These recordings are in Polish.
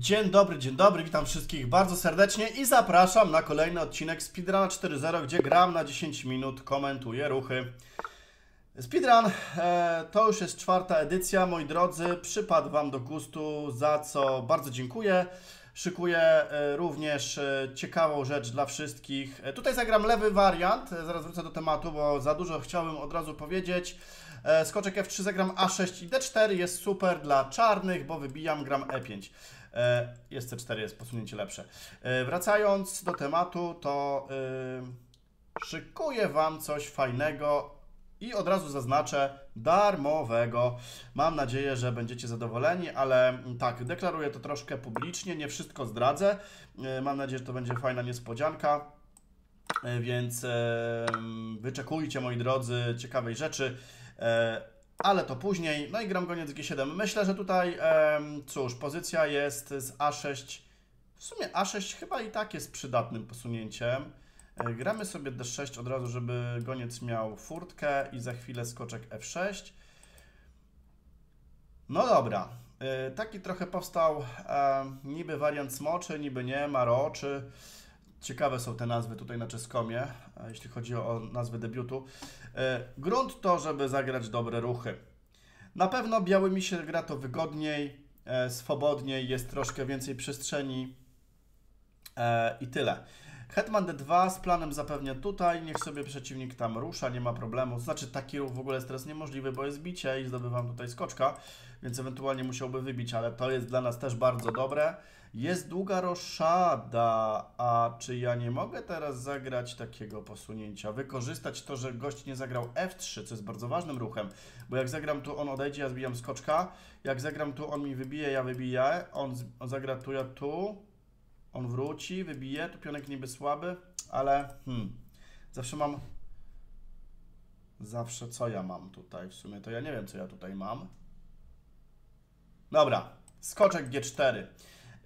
Dzień dobry, dzień dobry, witam wszystkich bardzo serdecznie i zapraszam na kolejny odcinek Speedruna 4.0, gdzie gram na 10 minut, komentuję ruchy. Speedrun e, to już jest czwarta edycja, moi drodzy, przypadł Wam do gustu, za co bardzo dziękuję. Szykuję e, również e, ciekawą rzecz dla wszystkich. Tutaj zagram lewy wariant, zaraz wrócę do tematu, bo za dużo chciałbym od razu powiedzieć. Skoczek F3 zagram A6 i D4 jest super dla czarnych, bo wybijam, gram E5. E, Jest C4, jest posunięcie lepsze. E, Wracając do tematu, to y, szykuję Wam coś fajnego i od razu zaznaczę darmowego. Mam nadzieję, że będziecie zadowoleni, ale tak, deklaruję to troszkę publicznie, nie wszystko zdradzę. E, Mam nadzieję, że to będzie fajna niespodzianka. E, Więc e, wyczekujcie, moi drodzy, ciekawej rzeczy. Ale to później. No i gram goniec G7. Myślę, że tutaj, cóż, pozycja jest z A6. W sumie A6 chyba i tak jest przydatnym posunięciem. E, Gramy sobie D6 od razu, żeby goniec miał furtkę i za chwilę skoczek F6. No dobra. E, Taki trochę powstał niby wariant smoczy, niby nie, maroczy. Ciekawe są te nazwy tutaj na czeskomie, jeśli chodzi o nazwy debiutu. E, Grunt to, żeby zagrać dobre ruchy. Na pewno białymi się gra to wygodniej, e, swobodniej, jest troszkę więcej przestrzeni e, i tyle. Hetman D2 z planem zapewnia tutaj, niech sobie przeciwnik tam rusza, nie ma problemu. Znaczy taki ruch w ogóle jest teraz niemożliwy, bo jest bicie i zdobywam tutaj skoczka, więc ewentualnie musiałby wybić, ale to jest dla nas też bardzo dobre. Jest długa roszada, a czy ja nie mogę teraz zagrać takiego posunięcia? Wykorzystać to, że gość nie zagrał F3, co jest bardzo ważnym ruchem, bo jak zagram tu, on odejdzie, ja zbijam skoczka, jak zagram tu, on mi wybije, ja wybiję, on, on zagra tu, ja tu, on wróci, wybije, tu pionek niby słaby, ale hmm, zawsze mam, zawsze co ja mam tutaj w sumie, to ja nie wiem, co ja tutaj mam. Dobra, skoczek G4.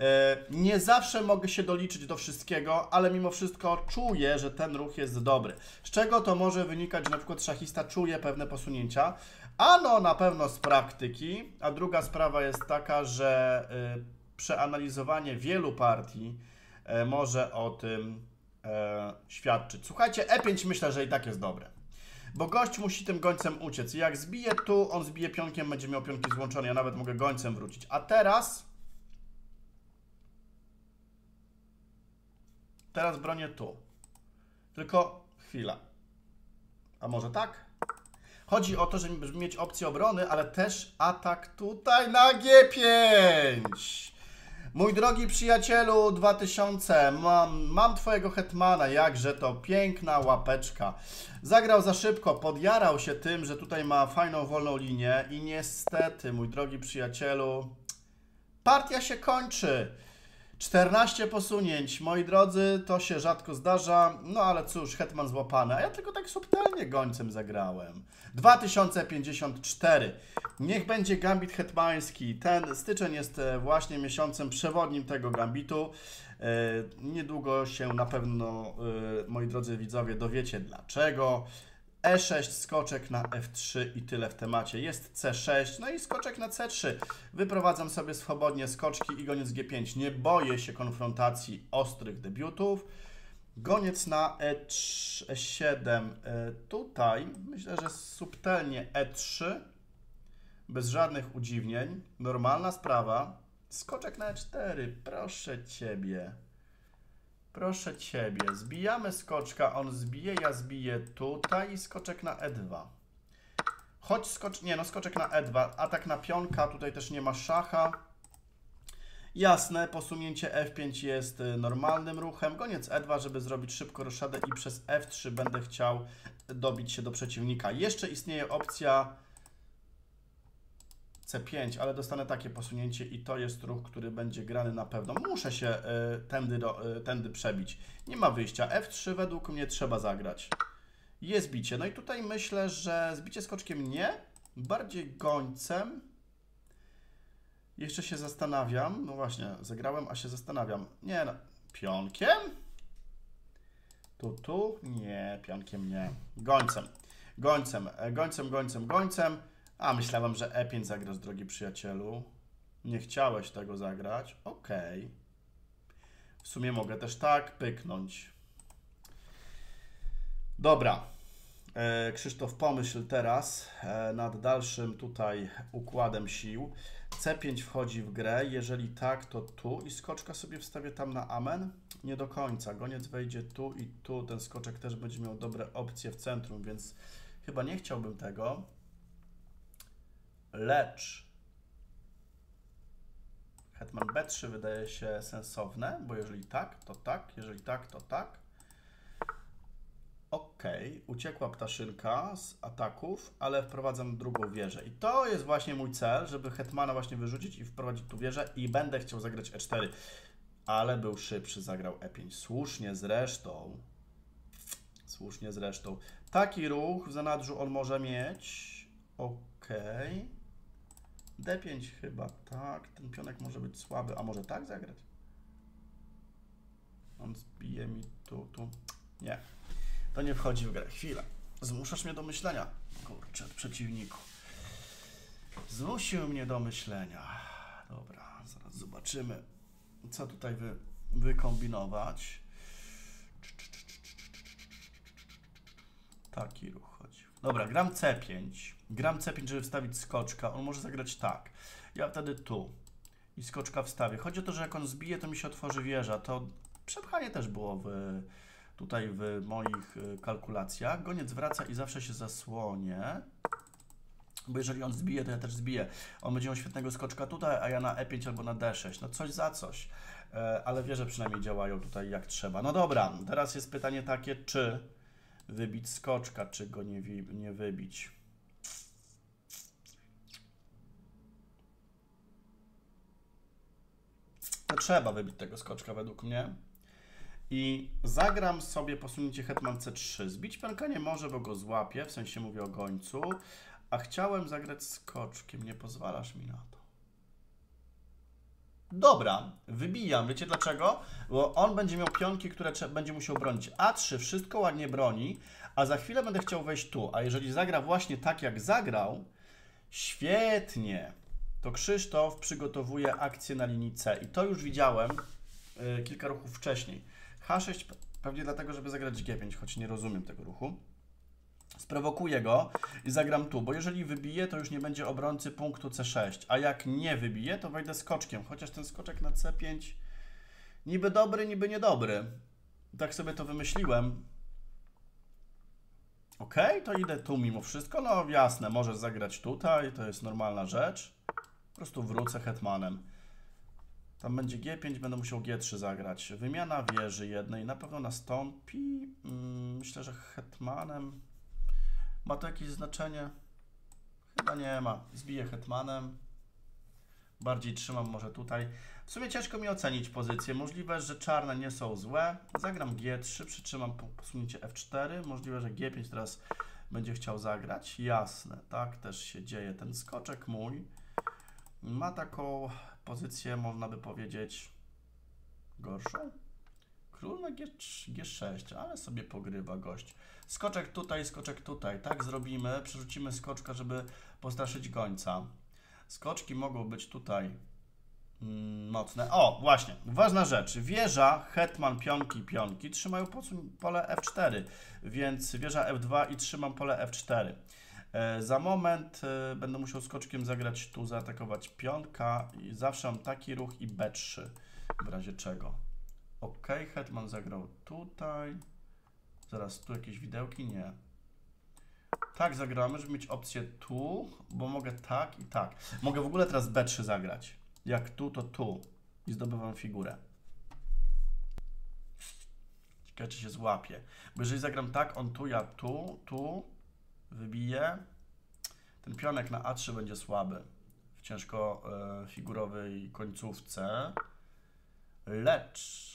E, Nie zawsze mogę się doliczyć do wszystkiego, ale mimo wszystko czuję, że ten ruch jest dobry. Z czego to może wynikać, że na przykład szachista czuje pewne posunięcia? Ano na pewno z praktyki, a druga sprawa jest taka, że y, przeanalizowanie wielu partii e, może o tym e, świadczyć. Słuchajcie, E5 myślę, że i tak jest dobre. Bo gość musi tym gońcem uciec. Jak zbije tu, on zbije pionkiem, będzie miał pionki złączone. Ja nawet mogę gońcem wrócić. A teraz... Teraz bronię tu. Tylko chwila. A może tak? Chodzi o to, żeby mieć opcję obrony, ale też atak tutaj na G5. Mój drogi przyjacielu 2000, mam, mam twojego hetmana, jakże to piękna łapeczka. Zagrał za szybko, podjarał się tym, że tutaj ma fajną wolną linię i niestety, mój drogi przyjacielu, partia się kończy. 14 posunięć, moi drodzy, to się rzadko zdarza, no ale cóż, hetman złapany, a ja tylko tak subtelnie gońcem zagrałem. 2054. Niech będzie gambit hetmański. Ten styczeń jest e, właśnie miesiącem przewodnim tego gambitu. E, Niedługo się na pewno, e, moi drodzy widzowie, dowiecie dlaczego. E6, skoczek na F3 i tyle w temacie. Jest C6, no i skoczek na C3. Wyprowadzam sobie swobodnie skoczki i goniec G5. Nie boję się konfrontacji ostrych debiutów. Goniec na E3, E7. E, Tutaj myślę, że subtelnie E3, bez żadnych udziwnień. Normalna sprawa. Skoczek na E4, proszę Ciebie. Proszę Ciebie, zbijamy skoczka, on zbije, ja zbiję tutaj i skoczek na E2. Chodź skocz, nie no skoczek na E2, atak na pionka, tutaj też nie ma szacha. Jasne, posunięcie F5 jest y, normalnym ruchem. Goniec E2, żeby zrobić szybko roszadę i przez F3 będę chciał dobić się do przeciwnika. Jeszcze istnieje opcja C5, ale dostanę takie posunięcie i to jest ruch, który będzie grany na pewno. Muszę się y, tędy, do, y, tędy przebić. Nie ma wyjścia. F3 według mnie trzeba zagrać. Jest bicie. No i tutaj myślę, że zbicie skoczkiem nie, bardziej gońcem. Jeszcze się zastanawiam. No właśnie, zagrałem, a się zastanawiam. Nie no, pionkiem? Tu, tu? Nie, pionkiem nie. Gońcem. Gońcem, e, gońcem, gońcem, gońcem. A, myślałem, że E5 zagrasz, drogi przyjacielu. Nie chciałeś tego zagrać. Okej. W sumie mogę też tak pyknąć. Dobra. E, Krzysztof, pomyśl teraz e, nad dalszym tutaj układem sił. C5 wchodzi w grę. Jeżeli tak, to tu i skoczka sobie wstawię tam na amen. Nie do końca. Goniec wejdzie tu i tu. Ten skoczek też będzie miał dobre opcje w centrum, więc chyba nie chciałbym tego. Lecz hetman b3 wydaje się sensowne, bo jeżeli tak, to tak, jeżeli tak, to tak. Ok, uciekła ptaszynka z ataków, ale wprowadzam drugą wieżę. I to jest właśnie mój cel, żeby hetmana właśnie wyrzucić i wprowadzić tu wieżę i będę chciał zagrać e4. Ale był szybszy, zagrał e5. Słusznie zresztą. Słusznie zresztą. Taki ruch w zanadrzu on może mieć. Ok. D5 chyba, tak. Ten pionek może być słaby, a może tak zagrać? On zbije mi tu, tu. Nie. To nie wchodzi w grę. Chwila. Zmuszasz mnie do myślenia. Kurczę, przeciwniku. Zmusił mnie do myślenia. Dobra, zaraz zobaczymy, co tutaj wy, wykombinować. Taki ruch. Dobra, gram C5. Gram C5, żeby wstawić skoczka. On może zagrać tak. Ja wtedy tu. I skoczka wstawię. Chodzi o to, że jak on zbije, to mi się otworzy wieża. To przepchanie też było w tutaj w moich y, kalkulacjach. Goniec wraca i zawsze się zasłonie. Bo jeżeli on zbije, to ja też zbiję. On będzie miał świetnego skoczka tutaj, a ja na E5 albo na D6. No coś za coś. E, ale wieże przynajmniej działają tutaj jak trzeba. No dobra, teraz jest pytanie takie, czy wybić skoczka, czy go nie, nie wybić. To trzeba wybić tego skoczka według mnie i zagram sobie posunięcie hetman c3. Zbić pionka nie może, bo go złapię, w sensie mówię o gońcu, a chciałem zagrać skoczkiem, nie pozwalasz mi na to. Dobra, wybijam. Wiecie dlaczego? Bo on będzie miał pionki, które będzie musiał bronić. A3 wszystko ładnie broni, a za chwilę będę chciał wejść tu. A jeżeli zagra właśnie tak, jak zagrał, świetnie. To Krzysztof przygotowuje akcję na linii C. I to już widziałem y, kilka ruchów wcześniej. H6 pewnie dlatego, żeby zagrać G5, choć nie rozumiem tego ruchu. Sprowokuję go i zagram tu, bo jeżeli wybije, to już nie będzie obrońcy punktu C6, a jak nie wybije, to wejdę skoczkiem, chociaż ten skoczek na C5 niby dobry, niby niedobry. Tak sobie to wymyśliłem. Ok, to idę tu mimo wszystko. No jasne, może zagrać tutaj, to jest normalna rzecz. Po prostu wrócę hetmanem. Tam będzie G5, będę musiał G3 zagrać. Wymiana wieży jednej na pewno nastąpi. Mm, myślę, że hetmanem. Ma to jakieś znaczenie? Chyba nie ma. Zbiję hetmanem. Bardziej trzymam może tutaj. W sumie ciężko mi ocenić pozycję. Możliwe, że czarne nie są złe. Zagram G3, przytrzymam posunięcie F4. Możliwe, że G5 teraz będzie chciał zagrać. Jasne, tak też się dzieje. Ten skoczek mój ma taką pozycję, można by powiedzieć, gorszą. Król na G, G6, ale sobie pogrywa gość. Skoczek tutaj, skoczek tutaj. Tak zrobimy. Przerzucimy skoczka, żeby postraszyć gońca. Skoczki mogą być tutaj mm, mocne. O, właśnie, ważna rzecz. Wieża, hetman, pionki, pionki trzymają pole F4, więc wieża F2 i trzymam pole F4. E, za moment e, będę musiał skoczkiem zagrać tu, zaatakować pionka i zawsze mam taki ruch i B3 w razie czego. Ok, hetman zagrał tutaj. Zaraz, tu jakieś widełki? Nie. Tak zagramy, żeby mieć opcję tu, bo mogę tak i tak. Mogę w ogóle teraz B3 zagrać. Jak tu, to tu. I zdobywam figurę. Ciekawe, czy się złapie. Bo jeżeli zagram tak, on tu, ja tu, tu, wybiję. Ten pionek na A3 będzie słaby w ciężko e, figurowej końcówce. Lecz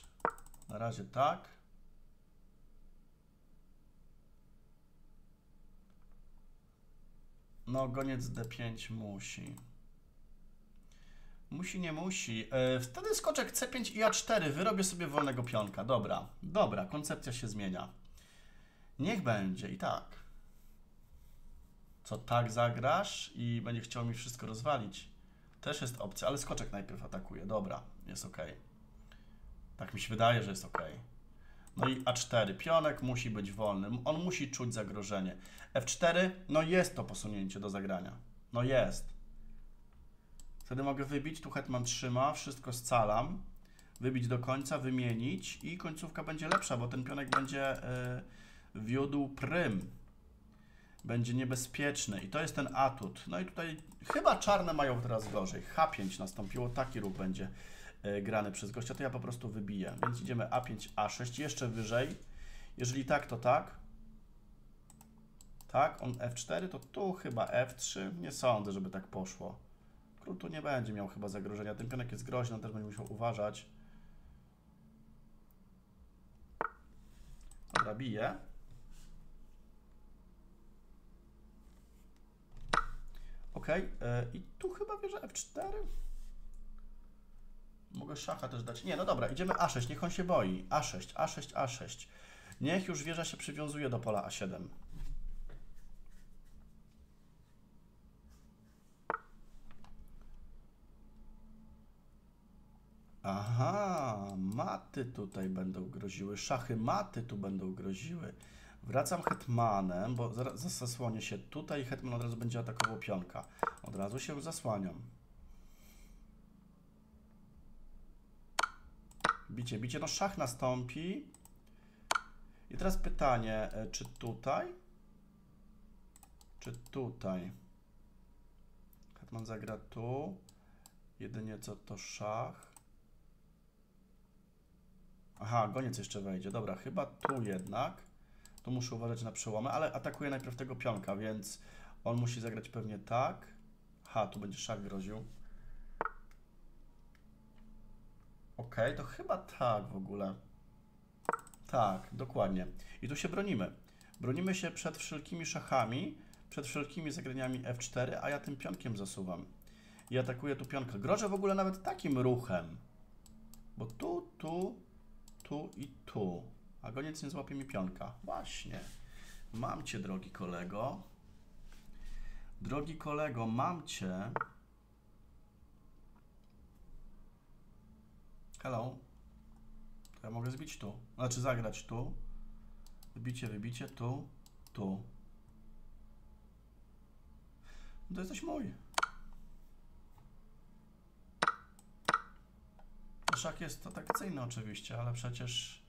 na razie tak. No, goniec D5 musi. Musi, nie musi. E, wtedy skoczek C5 i A4. Wyrobię sobie wolnego pionka. Dobra, dobra, koncepcja się zmienia. Niech będzie i tak co tak zagrasz i będzie chciał mi wszystko rozwalić. Też jest opcja, ale skoczek najpierw atakuje. Dobra, jest ok. Tak mi się wydaje, że jest ok. No i A4. Pionek musi być wolny. On musi czuć zagrożenie. F4, no jest to posunięcie do zagrania. No jest. Wtedy mogę wybić, tu hetman trzyma, wszystko scalam. Wybić do końca, wymienić i końcówka będzie lepsza, bo ten pionek będzie yy, wiódł prym. Będzie niebezpieczny i to jest ten atut. No i tutaj chyba czarne mają teraz gorzej. H5 nastąpiło, taki ruch będzie grany przez gościa, to ja po prostu wybiję. Więc idziemy A5, A6, jeszcze wyżej. Jeżeli tak, to tak. Tak, on F4, to tu chyba F3. Nie sądzę, żeby tak poszło. Król tu nie będzie miał chyba zagrożenia. Ten pionek jest groźny, on też będzie musiał uważać. Dobra, bije. Ok, yy, i tu chyba wieża F4. Mogę szacha też dać. Nie, no dobra, idziemy A6, niech on się boi. A6, A6, A6. Niech już wieża się przywiązuje do pola A7. Aha, maty tutaj będą groziły, szachy maty tu będą groziły. Wracam hetmanem, bo zasłonię się tutaj i hetman od razu będzie atakował pionka. Od razu się zasłaniam. Bicie, bicie, no szach nastąpi. I teraz pytanie, e, czy tutaj? Czy tutaj? Hetman zagra tu. Jedynie co to szach. Aha, goniec jeszcze wejdzie. Dobra, chyba tu jednak. Tu muszę uważać na przełomy, ale atakuje najpierw tego pionka, więc on musi zagrać pewnie tak. Ha, tu będzie szach groził. Ok, to chyba tak w ogóle. Tak, dokładnie. I tu się bronimy. Bronimy się przed wszelkimi szachami, przed wszelkimi zagraniami F4, a ja tym pionkiem zasuwam. I atakuję tu pionka. Grożę w ogóle nawet takim ruchem. Bo tu, tu, tu i tu. A goniec nie złapie mi pionka. Właśnie. Mam cię, drogi kolego. Drogi kolego, mam cię. Hello. To ja mogę zbić tu. Znaczy zagrać tu. Wybicie, wybicie, tu, tu. No to jesteś mój. Szach jest atrakcyjny oczywiście, ale przecież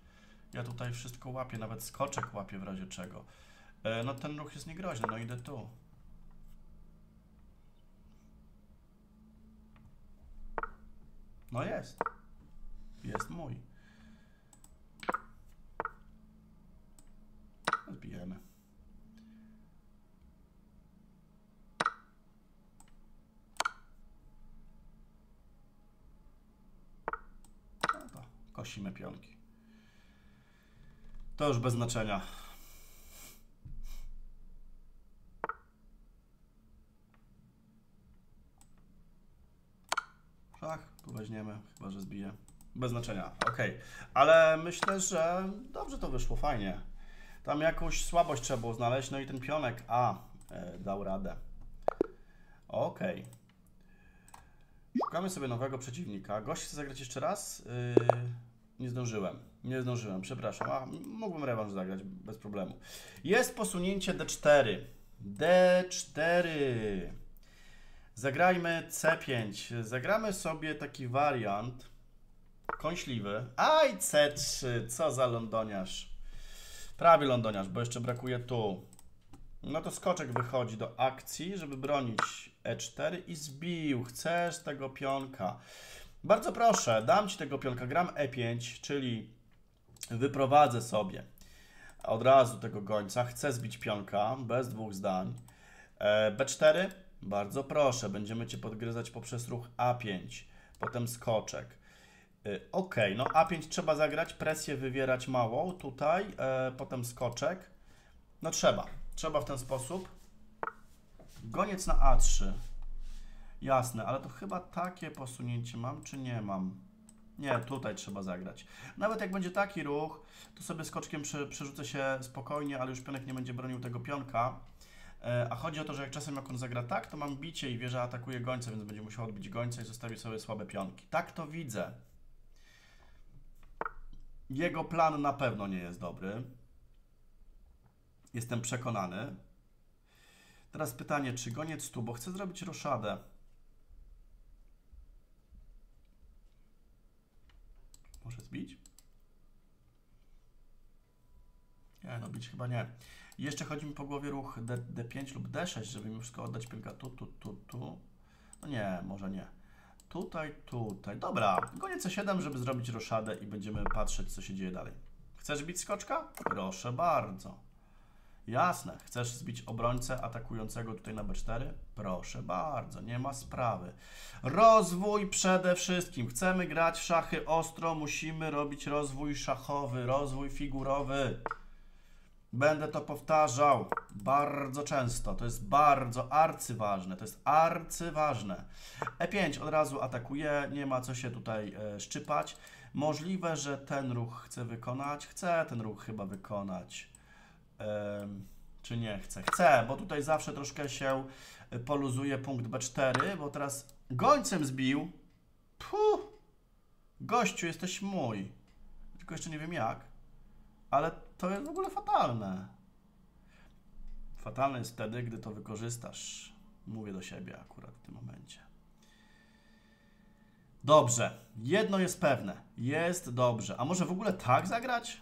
ja tutaj wszystko łapię, nawet skoczek łapię w razie czego. E, no ten ruch jest niegroźny, no idę tu. No jest. Jest mój. Zbijemy. No to kosimy pionki. To już bez znaczenia. Szach, tu weźmiemy, chyba że zbije. Bez znaczenia, ok. Ale myślę, że dobrze to wyszło, fajnie. Tam jakąś słabość trzeba było znaleźć, no i ten pionek A e, dał radę. Ok. Szukamy sobie nowego przeciwnika. Gość chce zagrać jeszcze raz? Yy, nie zdążyłem. Nie zdążyłem, przepraszam. A, mógłbym rewanż zagrać bez problemu. Jest posunięcie D4. D4. Zagrajmy C5. Zagramy sobie taki wariant kąśliwy. Aj, C3. Co za londoniarz. Prawie londoniarz, bo jeszcze brakuje tu. No to skoczek wychodzi do akcji, żeby bronić E4 i zbił. Chcesz tego pionka. Bardzo proszę, dam Ci tego pionka. Gram E5, czyli wyprowadzę sobie od razu tego gońca. Chcę zbić pionka, bez dwóch zdań. E, B4, bardzo proszę, będziemy Cię podgryzać poprzez ruch A5, potem skoczek. E, ok, no A5 trzeba zagrać, presję wywierać małą tutaj, e, potem skoczek. No trzeba, trzeba w ten sposób. Goniec na A3. Jasne, ale to chyba takie posunięcie mam, czy nie mam? Nie, tutaj trzeba zagrać. Nawet jak będzie taki ruch, to sobie skoczkiem przy, przerzucę się spokojnie, ale już pionek nie będzie bronił tego pionka. E, A chodzi o to, że jak czasem jak on zagra tak, to mam bicie i wieża atakuje gońca, więc będzie musiał odbić gońca i zostawi sobie słabe pionki. Tak to widzę. Jego plan na pewno nie jest dobry. Jestem przekonany. Teraz pytanie, czy goniec tu, bo chcę zrobić roszadę. Może zbić? Nie, no bić chyba nie. Jeszcze chodzi mi po głowie ruch D, D5 lub D6, żeby mi wszystko oddać pionka tu, tu, tu, tu. No nie, może nie. Tutaj, tutaj. Dobra, gonię C7, żeby zrobić roszadę i będziemy patrzeć, co się dzieje dalej. Chcesz bić skoczka? Proszę bardzo. Jasne. Chcesz zbić obrońcę atakującego tutaj na B4? Proszę bardzo, nie ma sprawy. Rozwój przede wszystkim. Chcemy grać w szachy ostro, musimy robić rozwój szachowy, rozwój figurowy. Będę to powtarzał bardzo często. To jest bardzo arcyważne. To jest arcyważne. E5 od razu atakuje. Nie ma co się tutaj e, szczypać. Możliwe, że ten ruch chce wykonać. Chce ten ruch chyba wykonać. Em, czy nie chce? Chce, bo tutaj zawsze troszkę się e, poluzuje punkt B4, bo teraz gońcem zbił. Puh! Gościu, jesteś mój. Tylko jeszcze nie wiem jak. Ale to jest w ogóle fatalne. Fatalne jest wtedy, gdy to wykorzystasz. Mówię do siebie akurat w tym momencie. Dobrze. Jedno jest pewne. Jest dobrze. A może w ogóle tak zagrać?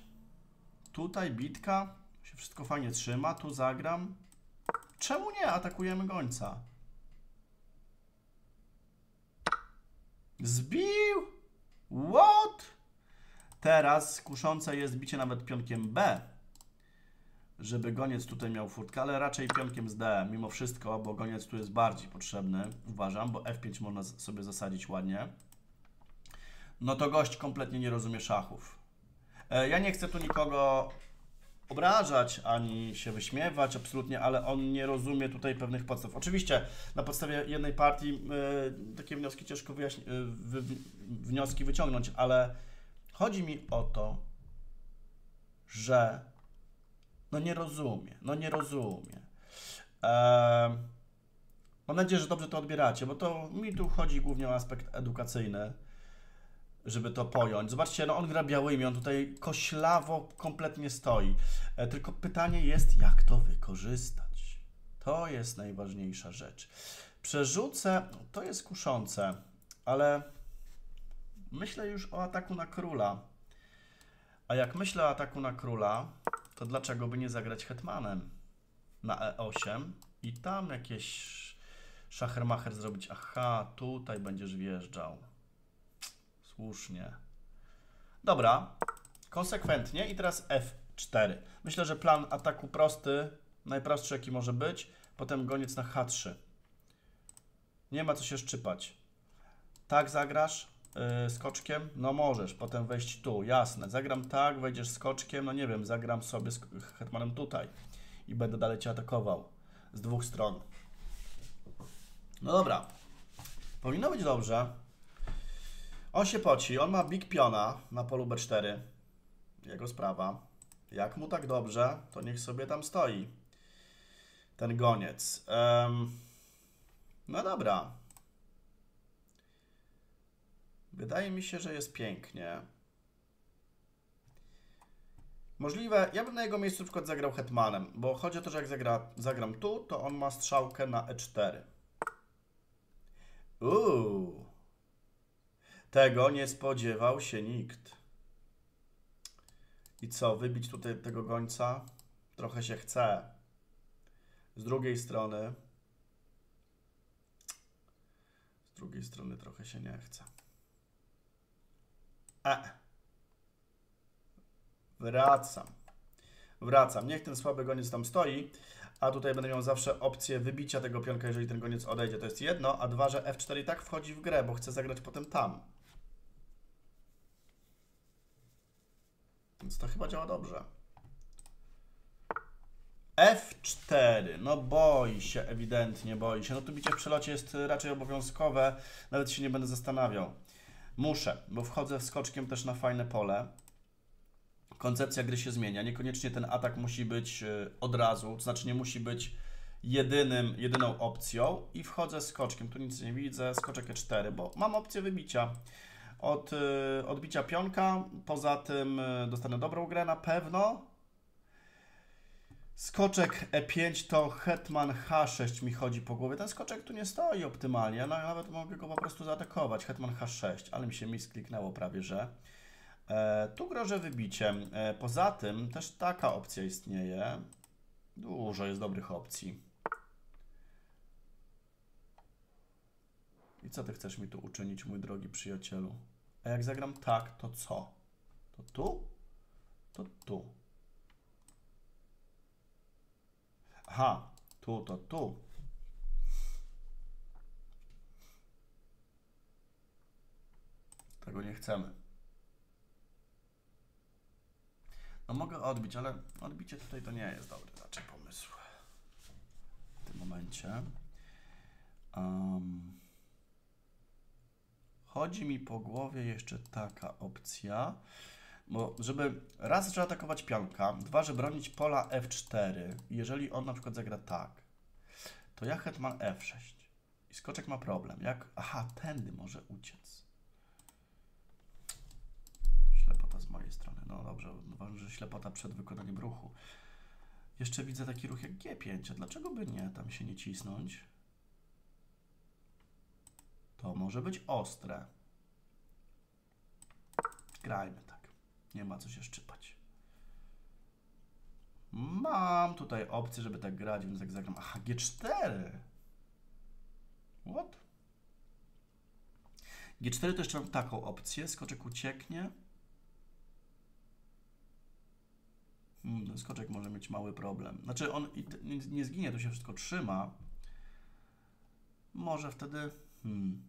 Tutaj bitka. Się wszystko fajnie trzyma. Tu zagram. Czemu nie? Atakujemy gońca. Zbił? What? Teraz kuszące jest bicie nawet pionkiem B, żeby goniec tutaj miał furtkę, ale raczej pionkiem z D, mimo wszystko, bo goniec tu jest bardziej potrzebny, uważam, bo F5 można sobie zasadzić ładnie. No to gość kompletnie nie rozumie szachów. E, Ja nie chcę tu nikogo obrażać, ani się wyśmiewać, absolutnie, ale on nie rozumie tutaj pewnych podstaw. Oczywiście na podstawie jednej partii e, takie wnioski ciężko wyjaśni- wy, wnioski wyciągnąć, ale chodzi mi o to, że no nie rozumie, no nie rozumie. Em, mam nadzieję, że dobrze to odbieracie, bo to mi tu chodzi głównie o aspekt edukacyjny, żeby to pojąć. Zobaczcie, no on gra białymi, on tutaj koślawo kompletnie stoi. E, tylko pytanie jest, jak to wykorzystać? To jest najważniejsza rzecz. Przerzucę, no, to jest kuszące, ale myślę już o ataku na króla. A jak myślę o ataku na króla, to dlaczego by nie zagrać hetmanem na E8 i tam jakieś szachermacher zrobić? Aha, tutaj będziesz wjeżdżał. Słusznie. Dobra, konsekwentnie i teraz F4. Myślę, że plan ataku prosty, najprostszy jaki może być, potem goniec na H3. Nie ma co się szczypać. Tak zagrasz yy, skoczkiem? No możesz, potem wejść tu, jasne. Zagram tak, wejdziesz skoczkiem, no nie wiem, zagram sobie z hetmanem tutaj i będę dalej cię atakował z dwóch stron. No dobra, powinno być dobrze. On się poci, on ma big piona na polu B4. Jego sprawa. Jak mu tak dobrze, to niech sobie tam stoi. Ten goniec. Em, no dobra. Wydaje mi się, że jest pięknie. Możliwe, ja bym na jego miejscu na przykład zagrał hetmanem, bo chodzi o to, że jak zagra, zagram tu, to on ma strzałkę na E4. Uuu. Tego nie spodziewał się nikt. I co, wybić tutaj tego gońca? Trochę się chce. Z drugiej strony. Z drugiej strony trochę się nie chce. E. Wracam. Wracam. Niech ten słaby goniec tam stoi, a tutaj będę miał zawsze opcję wybicia tego pionka, jeżeli ten goniec odejdzie. To jest jedno, a dwa, że F4 i tak wchodzi w grę, bo chcę zagrać potem tam. Więc to chyba działa dobrze. F4. No boi się, ewidentnie boi się. No tu bicie w przelocie jest raczej obowiązkowe. Nawet się nie będę zastanawiał. Muszę, bo wchodzę skoczkiem też na fajne pole. Koncepcja gry się zmienia. Niekoniecznie ten atak musi być y, od razu, to znaczy nie musi być jedynym, jedyną opcją i wchodzę skoczkiem. Tu nic nie widzę, skoczek E4, bo mam opcję wybicia od y, odbicia pionka. Poza tym y, dostanę dobrą grę na pewno. Skoczek E5 to hetman H6 mi chodzi po głowie. Ten skoczek tu nie stoi optymalnie, no, nawet mogę go po prostu zaatakować. Hetman H6, ale mi się miskliknęło prawie, że. E, tu grożę wybiciem. E, poza tym też taka opcja istnieje. Dużo jest dobrych opcji. I co ty chcesz mi tu uczynić, mój drogi przyjacielu? A jak zagram tak, to co? To tu? To tu. Aha, tu to tu. Tego nie chcemy. No mogę odbić, ale odbicie tutaj to nie jest dobry raczej pomysł. W tym momencie. Um, chodzi mi po głowie jeszcze taka opcja, bo żeby raz, że atakować pionka, dwa, że bronić pola F4, jeżeli on na przykład zagra tak, to ja hetman F6 i skoczek ma problem. Jak, aha, tędy może uciec. Ślepota z mojej strony. No dobrze, ważne, że ślepota przed wykonaniem ruchu. Jeszcze widzę taki ruch jak G5. A dlaczego by nie tam się nie cisnąć? To może być ostre. Grajmy tak. Nie ma co się szczypać. Mam tutaj opcję, żeby tak grać, więc jak zagram... Aha, G4. What? G4 to jeszcze mam taką opcję. Skoczek ucieknie. Hmm, skoczek może mieć mały problem. Znaczy on nie zginie, to się wszystko trzyma. Może wtedy... Hmm,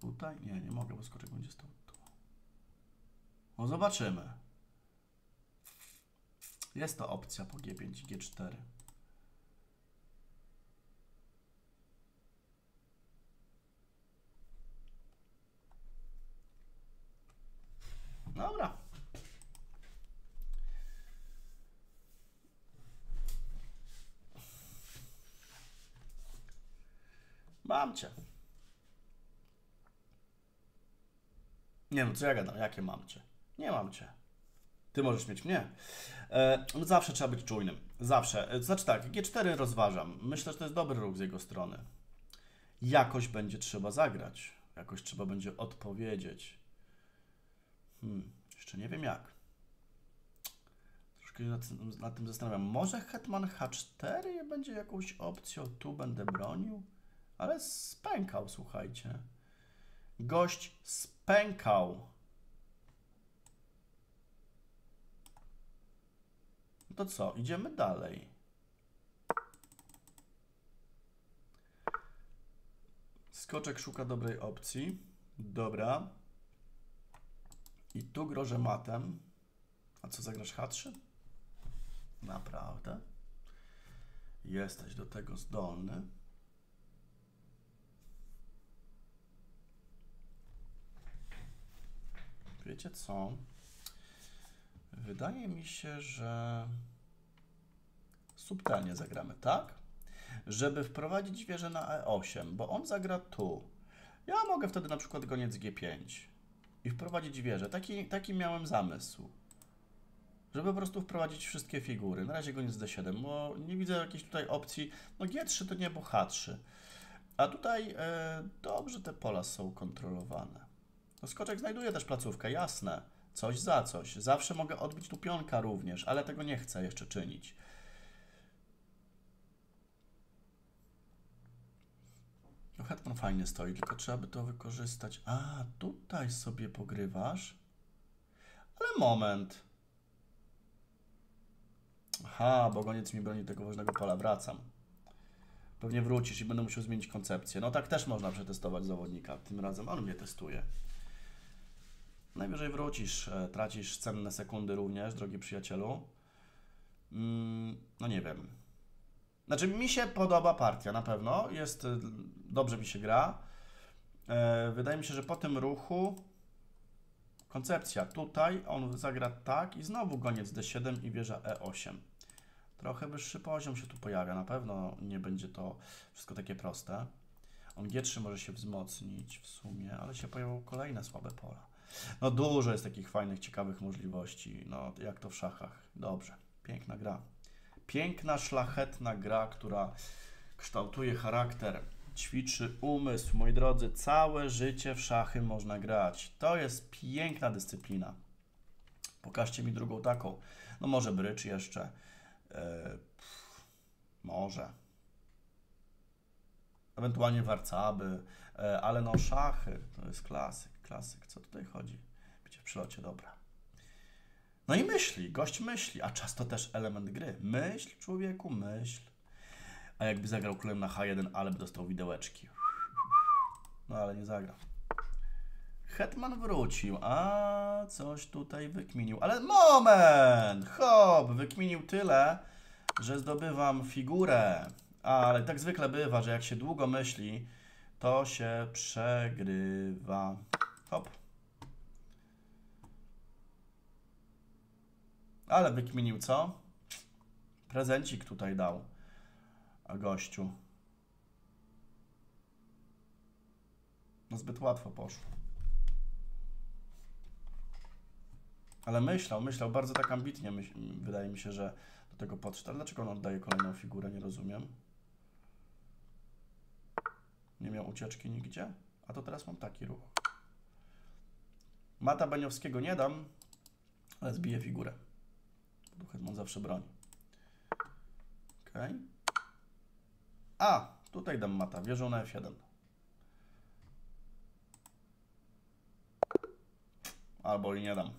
tutaj? Nie, nie mogę, bo skoczek będzie stał tu. No zobaczymy. Jest to opcja po G5 i G4. Dobra. Mam cię. Nie no, co ja gadam? Jakie mam cię? Nie mam cię. Ty możesz mieć mnie. E, zawsze trzeba być czujnym. Zawsze. E, znaczy tak, G4 rozważam. Myślę, że to jest dobry ruch z jego strony. Jakoś będzie trzeba zagrać. Jakoś trzeba będzie odpowiedzieć. Hmm, jeszcze nie wiem jak. Troszkę nad, nad tym zastanawiam. Może Hetman H4 będzie jakąś opcją. Tu będę bronił. Ale spękał, słuchajcie. Gość spękał. To co? Idziemy dalej. Skoczek szuka dobrej opcji. Dobra. I tu grożę matem. A co zagrasz H3? Naprawdę? Jesteś do tego zdolny. Wiecie co? Wydaje mi się, że subtelnie zagramy, tak? Żeby wprowadzić wieżę na E8, bo on zagra tu. Ja mogę wtedy na przykład goniec G5 i wprowadzić wieżę. Taki, taki miałem zamysł. Żeby po prostu wprowadzić wszystkie figury. Na razie goniec D7, bo nie widzę jakiejś tutaj opcji. No G3 to nie, bo H3. A tutaj e, dobrze te pola są kontrolowane. No skoczek znajduje też placówkę, jasne. Coś za coś. Zawsze mogę odbić tu pionka również, ale tego nie chcę jeszcze czynić. Hetman fajnie stoi, tylko trzeba by to wykorzystać. A, tutaj sobie pogrywasz. Ale moment. Aha, bo goniec mi broni tego ważnego pola. Wracam. Pewnie wrócisz i będę musiał zmienić koncepcję. No tak też można przetestować zawodnika. Tym razem on mnie testuje. Najwyżej wrócisz, e, tracisz cenne sekundy również, drogi przyjacielu. Mm, no nie wiem. Znaczy, mi się podoba partia na pewno. Jest, e, dobrze mi się gra. E, wydaje mi się, że po tym ruchu koncepcja tutaj, on zagra tak i znowu goniec D7 i wieża E8. Trochę wyższy poziom się tu pojawia. Na pewno nie będzie to wszystko takie proste. On G3 może się wzmocnić w sumie, ale się pojawią kolejne słabe pola. No dużo jest takich fajnych, ciekawych możliwości. No jak to w szachach. Dobrze. Piękna gra. Piękna, szlachetna gra, która kształtuje charakter, ćwiczy umysł. Moi drodzy, całe życie w szachy można grać. To jest piękna dyscyplina. Pokażcie mi drugą taką. No może brycz jeszcze. E, może. Ewentualnie warcaby, e, ale no szachy to jest klasyk, klasyk. Co tutaj chodzi? Bicie w przylocie, dobra. No i myśli, gość myśli, a czas to też element gry. Myśl, człowieku, myśl. A jakby zagrał królem na H1, ale by dostał widełeczki. No ale nie zagrał. Hetman wrócił, a coś tutaj wykminił. Ale moment! Hop! Wykminił tyle, że zdobywam figurę. Ale tak zwykle bywa, że jak się długo myśli, to się przegrywa. Hop. Ale wykminił co? Prezencik tutaj dał. A gościu. No zbyt łatwo poszło. Ale myślał, myślał bardzo tak ambitnie. Wydaje mi się, że do tego podszedł. Dlaczego on oddaje kolejną figurę? Nie rozumiem. Nie miał ucieczki nigdzie. A to teraz mam taki ruch. Mata Beniowskiego nie dam, ale zbiję figurę. Tu Hetman zawsze broni. Ok. A, tutaj dam mata. Wieżą na F1. Albo i nie dam.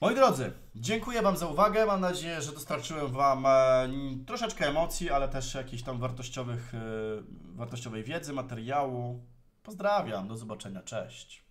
Moi drodzy, dziękuję Wam za uwagę. Mam nadzieję, że dostarczyłem Wam e, troszeczkę emocji, ale też jakiejś tam wartościowych, e, wartościowej wiedzy, materiału. Pozdrawiam, do zobaczenia, cześć.